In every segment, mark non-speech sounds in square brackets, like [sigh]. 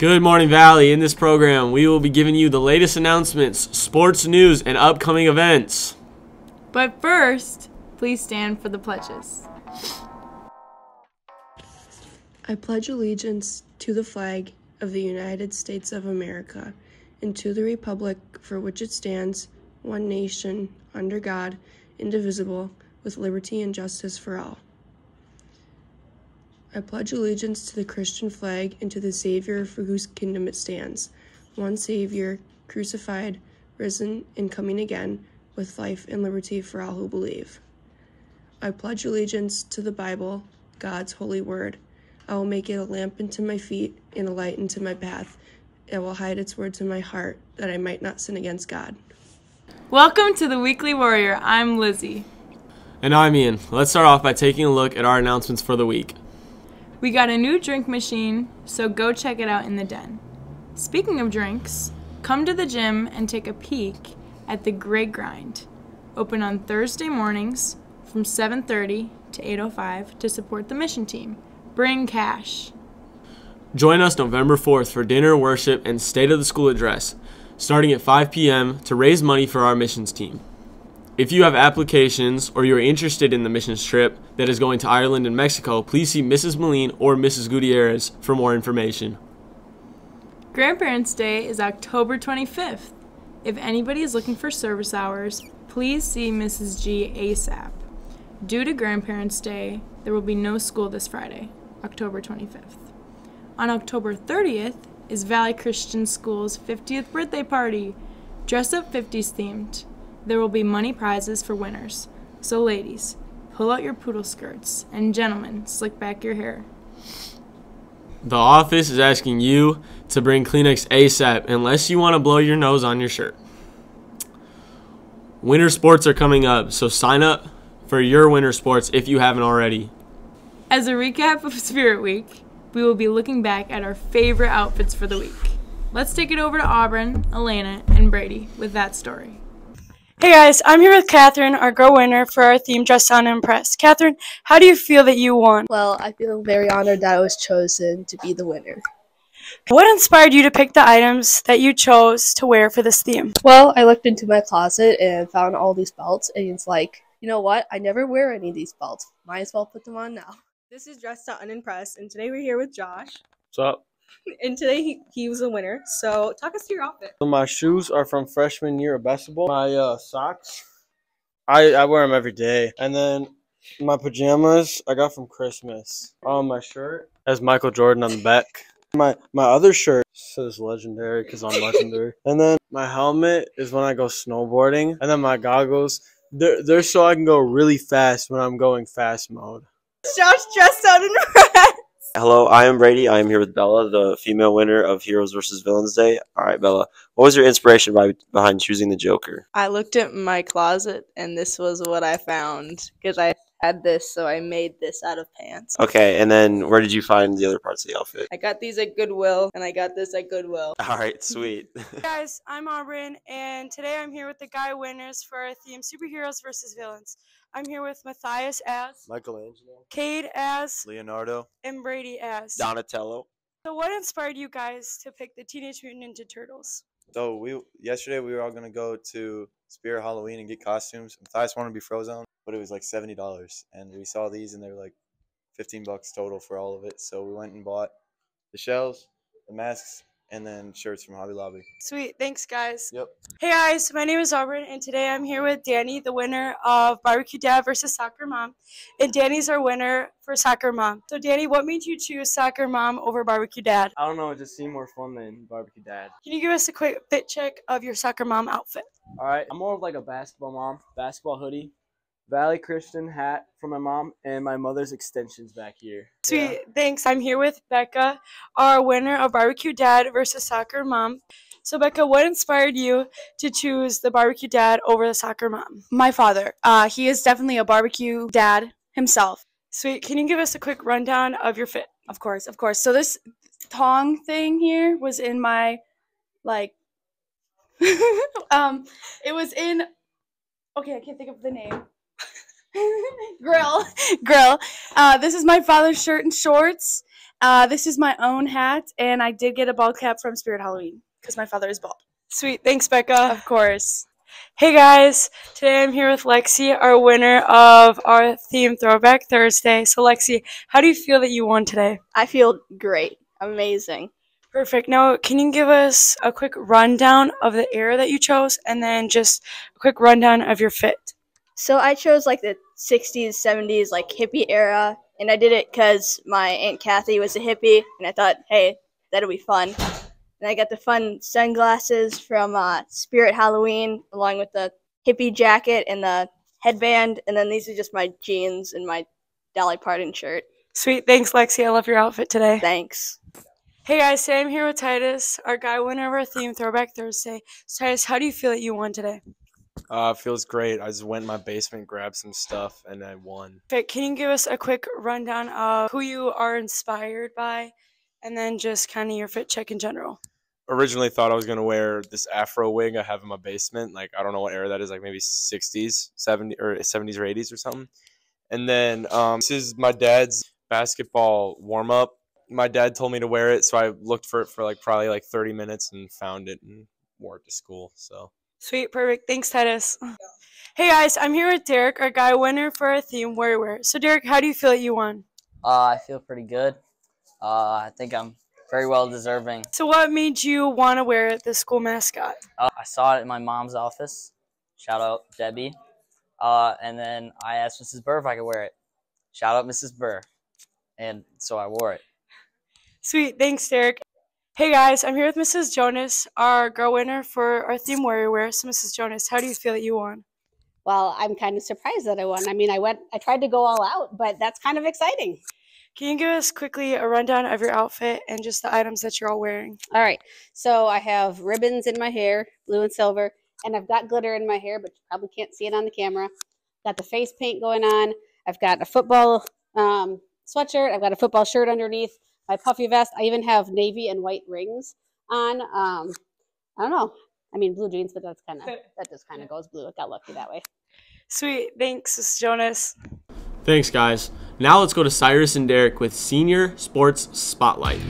Good morning, Valley. In this program, we will be giving you the latest announcements, sports news, and upcoming events. But first, please stand for the pledges. I pledge allegiance to the flag of the United States of America and to the republic for which it stands, one nation, under God, indivisible, with liberty and justice for all. I pledge allegiance to the Christian flag and to the Savior for whose kingdom it stands, one Savior, crucified, risen, and coming again, with life and liberty for all who believe. I pledge allegiance to the Bible, God's holy word. I will make it a lamp unto my feet and a light unto my path. It will hide its words in my heart that I might not sin against God. Welcome to the Weekly Warrior. I'm Lizzie. And I'm Ian. Let's start off by taking a look at our announcements for the week. We got a new drink machine, so go check it out in the den. Speaking of drinks, come to the gym and take a peek at the Great Grind. Open on Thursday mornings from 7:30 to 8:05 to support the mission team. Bring cash. Join us November 4th for dinner, worship, and State of the School address, starting at 5 p.m. to raise money for our missions team. If you have applications or you are interested in the missions trip that is going to Ireland and Mexico, please see Mrs. Moline or Mrs. Gutierrez for more information. Grandparents' Day is October 25th. If anybody is looking for service hours, please see Mrs. G ASAP. Due to Grandparents' Day, there will be no school this Friday, October 25th. On October 30th is Valley Christian School's 50th birthday party, dress up 50s themed. There will be money prizes for winners. So, ladies, pull out your poodle skirts, and gentlemen, slick back your hair. The office is asking you to bring Kleenex ASAP unless you want to blow your nose on your shirt. Winter sports are coming up, so sign up for your winter sports if you haven't already. As a recap of Spirit Week, we will be looking back at our favorite outfits for the week. Let's take it over to Auburn, Elena, and Brady with that story. Hey guys, I'm here with Catherine, our girl winner for our theme Dress Down and Impress. Catherine, how do you feel that you won? Well, I feel very honored that I was chosen to be the winner. What inspired you to pick the items that you chose to wear for this theme? Well, I looked into my closet and found all these belts, and it's like, you know what? I never wear any of these belts. Might as well put them on now. This is Dressed Out Unimpressed, and today we're here with Josh. What's up? [laughs] And today he, he was a winner. So talk us through your outfit. So my shoes are from freshman year of basketball. My uh, socks, I, I wear them every day. And then my pajamas I got from Christmas. On my shirt has Michael Jordan on the back. My my other shirt says legendary because I'm legendary. [laughs] and then my helmet is when I go snowboarding. And then my goggles, they're, they're so I can go really fast when I'm going fast mode. Josh dressed out in red. Hello, I am Brady. I am here with Bella, the female winner of Heroes vs. Villains Day. All right, Bella, what was your inspiration by, behind choosing the Joker? I looked at my closet and this was what I found because I had this, so I made this out of pants. Okay, and then where did you find the other parts of the outfit? I got these at Goodwill and I got this at Goodwill. All right, sweet. [laughs] Hey guys, I'm Auburn, and today I'm here with the guy winners for our theme Superheroes versus Villains. I'm here with Matthias as, Michelangelo, Cade as, Leonardo, and Brady as. Donatello. So, what inspired you guys to pick the Teenage Mutant Ninja Turtles? So we yesterday we were all gonna go to Spirit Halloween and get costumes. Matthias wanted to be Frozone, but it was like seventy dollars, and we saw these and they were like fifteen bucks total for all of it. So we went and bought the shells, the masks, and then shirts from Hobby Lobby. Sweet, thanks guys. Yep. Hey guys, my name is Auburn, and today I'm here with Danny, the winner of Barbecue Dad versus Soccer Mom. And Danny's our winner for Soccer Mom. So, Danny, what made you choose Soccer Mom over Barbecue Dad? I don't know, it just seemed more fun than Barbecue Dad. Can you give us a quick fit check of your Soccer Mom outfit? All right, I'm more of like a basketball mom, basketball hoodie, Valley Christian hat from my mom, and my mother's extensions back here. Sweet, thanks. I'm here with Becca, our winner of Barbecue Dad versus Soccer Mom. So, Becca, what inspired you to choose the Barbecue Dad over the Soccer Mom? My father. Uh, he is definitely a barbecue dad himself. Sweet. Can you give us a quick rundown of your fit? Of course, of course. So this tong thing here was in my like [laughs] um it was in okay, I can't think of the name. [laughs] grill. Grill. Uh this is my father's shirt and shorts Uh, this is my own hat, and I did get a bald cap from Spirit Halloween because my father is bald. Sweet. Thanks, Becca. Of course. Hey guys, today I'm here with Lexi, our winner of our theme Throwback Thursday. So, Lexi, how do you feel that you won today? I feel great. Amazing. Perfect. Now, can you give us a quick rundown of the era that you chose and then just a quick rundown of your fit? So I chose like the 60s, 70s, like hippie era, and I did it because my Aunt Kathy was a hippie, and I thought, hey, that'll be fun. And I got the fun sunglasses from uh, Spirit Halloween, along with the hippie jacket and the headband, and then these are just my jeans and my Dolly Parton shirt. Sweet. Thanks, Lexi. I love your outfit today. Thanks. Hey guys, today I'm here with Titus, our guy winner of our theme Throwback Thursday. So, Titus, how do you feel that you won today? Uh, feels great. I just went in my basement, grabbed some stuff, and I won. Perfect. Can you give us a quick rundown of who you are inspired by and then just kind of your fit check in general? Originally thought I was gonna wear this Afro wig I have in my basement. Like I don't know what era that is, like maybe 60s, 70 or 70s or 80s or something. And then um, this is my dad's basketball warm up. My dad told me to wear it, so I looked for it for like probably like 30 minutes and found it and wore it to school. So. Sweet, perfect. Thanks, Titus. Hey guys, I'm here with Derek, our guy winner for our theme Warrior Wear. So, Derek, how do you feel that you won? Uh, I feel pretty good. Uh, I think I'm very well deserving. So, what made you want to wear the school mascot? Uh, I saw it in my mom's office. Shout out Debbie. Uh, and then I asked Mrs. Burr if I could wear it. Shout out Mrs. Burr. And so I wore it. Sweet, thanks, Derek. Hey guys, I'm here with Mrs. Jonas, our girl winner for our theme Warrior Wear. So, Mrs. Jonas, how do you feel that you won? Well, I'm kind of surprised that I won. I mean, I went, I tried to go all out, but that's kind of exciting. Can you give us quickly a rundown of your outfit and just the items that you're all wearing? All right. So I have ribbons in my hair, blue and silver, and I've got glitter in my hair, but you probably can't see it on the camera. Got the face paint going on. I've got a football um, sweatshirt. I've got a football shirt underneath my puffy vest. I even have navy and white rings on. Um, I don't know. I mean, blue jeans, but that's kind of [laughs] that just kind of goes blue. It got lucky that way. Sweet, thanks, Mrs. Jonas. Thanks, guys. Now let's go to Cyrus and Derek with Senior Sports Spotlight.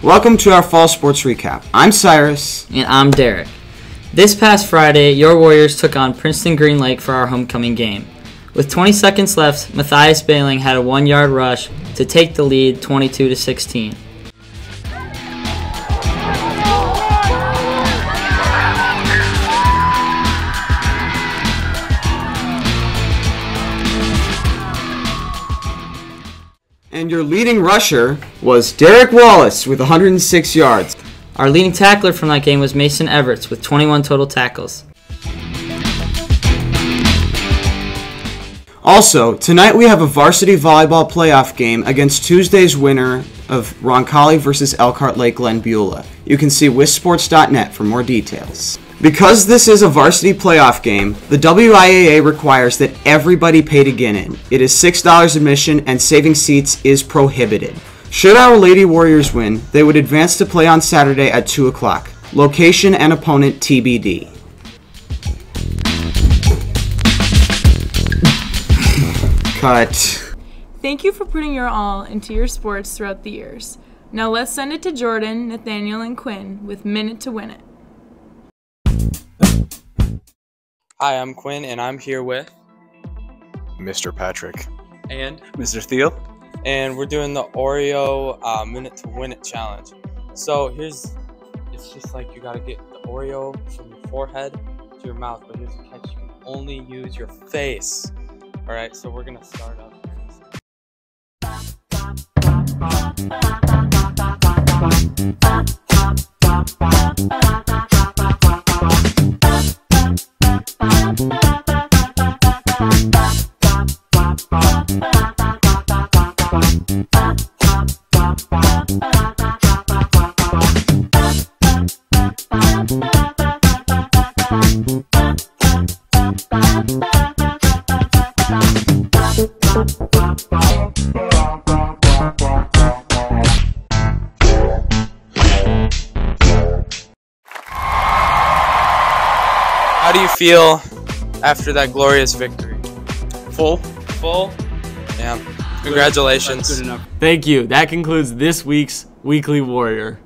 Welcome to our fall sports recap. I'm Cyrus. And I'm Derek. This past Friday, your Warriors took on Princeton Green Lake for our homecoming game. With 20 seconds left, Matthias Bailing had a one yard rush to take the lead 22 to 16. And your leading rusher was Derek Wallace with 106 yards. Our leading tackler from that game was Mason Everts with 21 total tackles. Also, tonight we have a varsity volleyball playoff game against Tuesday's winner of Roncalli versus Elkhart Lake Glenbeulah. You can see wisports.net for more details. Because this is a varsity playoff game, the WIAA requires that everybody pay to get in. It is $6 admission and saving seats is prohibited. Should our Lady Warriors win, they would advance to play on Saturday at 2 o'clock. Location and opponent TBD. Cut. Thank you for putting your all into your sports throughout the years. Now let's send it to Jordan, Nathaniel, and Quinn with Minute to Win It. Hi, I'm Quinn, and I'm here with Mr. Patrick. and Mr. Thiel. and we're doing the Oreo uh, minute to win it challenge. So here's, it's just like you gotta get the Oreo from your forehead to your mouth, but here's the catch: you can only use your face. All right, so we're gonna start up. Feel after that glorious victory? Full. Full Yeah. Congratulations. Thank you. That concludes this week's Weekly Warrior.